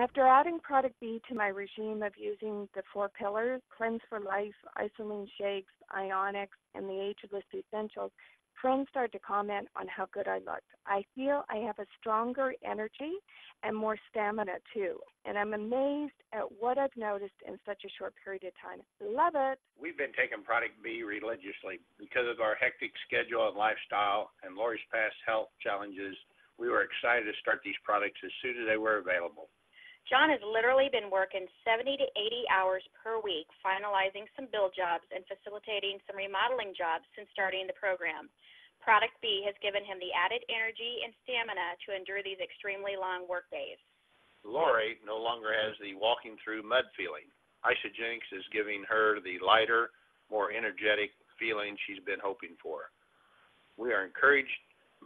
After adding Product B to my regime of using the four pillars Cleanse for Life, IsaLean Shakes, Ionix, and the Ageless Essentials, friends started to comment on how good I looked. I feel I have a stronger energy and more stamina too, and I'm amazed at what I've noticed in such a short period of time. Love it. We've been taking Product B religiously because of our hectic schedule and lifestyle and Lori's past health challenges. We were excited to start these products as soon as they were available. John has literally been working 70 to 80 hours per week finalizing some build jobs and facilitating some remodeling jobs since starting the program. Product B has given him the added energy and stamina to endure these extremely long work days. Lori no longer has the walking through mud feeling. Isagenix is giving her the lighter, more energetic feeling she's been hoping for. We are encouraged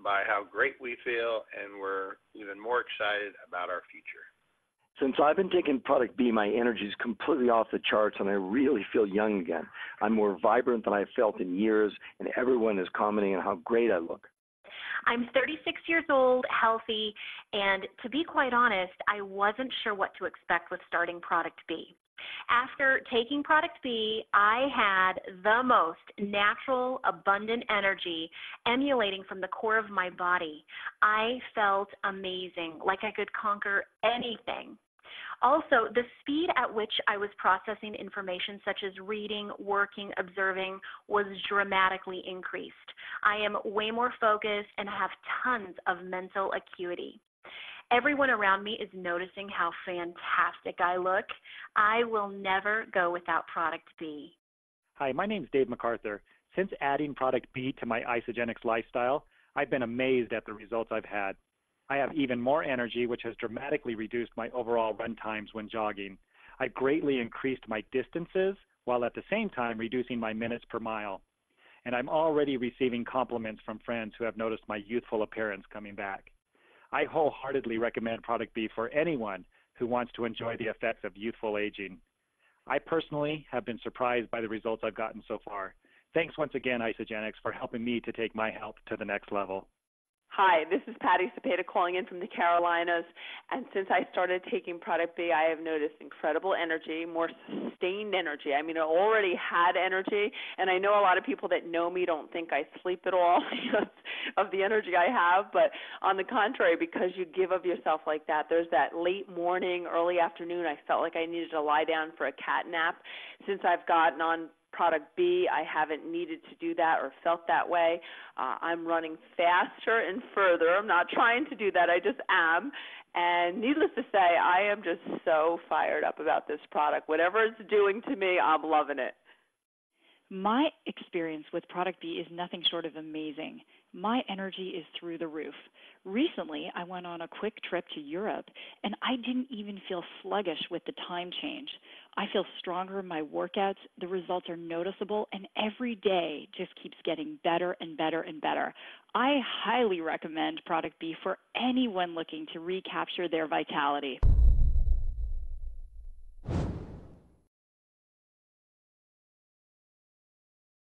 by how great we feel, and we're even more excited about our future. Since I've been taking Product B, my energy is completely off the charts and I really feel young again. I'm more vibrant than I've felt in years, and everyone is commenting on how great I look. I'm 36 years old, healthy, and to be quite honest, I wasn't sure what to expect with starting Product B. After taking Product B, I had the most natural, abundant energy emulating from the core of my body. I felt amazing, like I could conquer anything. Also, the speed at which I was processing information, such as reading, working, observing, was dramatically increased. I am way more focused and have tons of mental acuity. Everyone around me is noticing how fantastic I look. I will never go without Product B. Hi, my name is Dave MacArthur. Since adding Product B to my Isagenix lifestyle, I've been amazed at the results I've had. I have even more energy, which has dramatically reduced my overall run times when jogging. I greatly increased my distances while at the same time reducing my minutes per mile. And I'm already receiving compliments from friends who have noticed my youthful appearance coming back. I wholeheartedly recommend Product B for anyone who wants to enjoy the effects of youthful aging. I personally have been surprised by the results I've gotten so far. Thanks once again, Isagenix, for helping me to take my health to the next level. Hi, this is Patty Cepeda calling in from the Carolinas. And since I started taking Product B, I have noticed incredible energy, more sustained energy. I mean, I already had energy, and I know a lot of people that know me don't think I sleep at all because of the energy I have. But on the contrary, because you give of yourself like that, there's that late morning, early afternoon, I felt like I needed to lie down for a cat nap. Since I've gotten on product B, I haven't needed to do that or felt that way. Uh, I'm running faster and further. I'm not trying to do that, I just am. And needless to say, I am just so fired up about this product. Whatever it's doing to me, I'm loving it. My experience with Product B is nothing short of amazing. My energy is through the roof. Recently, I went on a quick trip to Europe and I didn't even feel sluggish with the time change. I feel stronger in my workouts. The results are noticeable, and every day just keeps getting better and better and better. I highly recommend Product B for anyone looking to recapture their vitality.